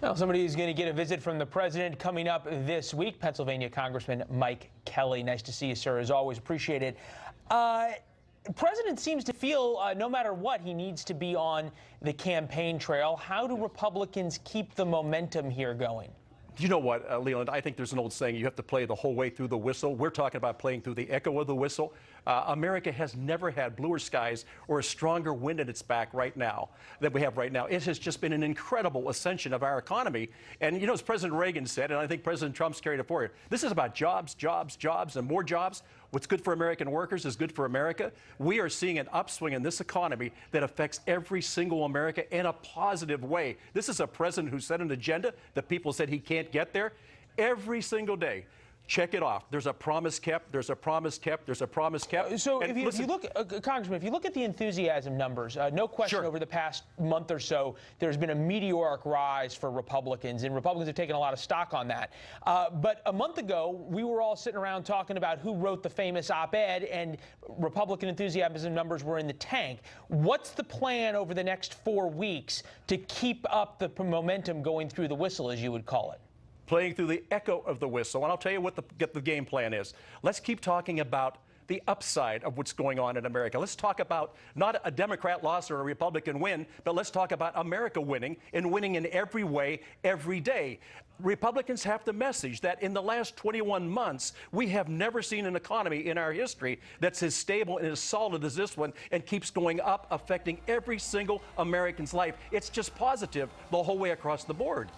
Well, somebody who's going to get a visit from the president coming up this week, Pennsylvania Congressman Mike Kelly. Nice to see you, sir. As always, appreciate it. Uh, president seems to feel uh, no matter what, he needs to be on the campaign trail. How do Republicans keep the momentum here going? You know what, uh, Leland? I think there's an old saying you have to play the whole way through the whistle. We're talking about playing through the echo of the whistle. Uh, America has never had bluer skies or a stronger wind at its back right now than we have right now. It has just been an incredible ascension of our economy. And, you know, as President Reagan said, and I think President Trump's carried it forward, this is about jobs, jobs, jobs, and more jobs. What's good for American workers is good for America. We are seeing an upswing in this economy that affects every single American in a positive way. This is a president who set an agenda that people said he can't get there. Every single day, check it off. There's a promise kept. There's a promise kept. There's a promise kept. So if you, if you, look, uh, Congressman, if you look at the enthusiasm numbers, uh, no question sure. over the past month or so, there's been a meteoric rise for Republicans, and Republicans have taken a lot of stock on that. Uh, but a month ago, we were all sitting around talking about who wrote the famous op-ed, and Republican enthusiasm numbers were in the tank. What's the plan over the next four weeks to keep up the momentum going through the whistle, as you would call it? Playing through the echo of the whistle. And I'll tell you what the, the game plan is. Let's keep talking about the upside of what's going on in America. Let's talk about not a Democrat loss or a Republican win, but let's talk about America winning and winning in every way, every day. Republicans have the message that in the last 21 months, we have never seen an economy in our history that's as stable and as solid as this one and keeps going up, affecting every single American's life. It's just positive the whole way across the board.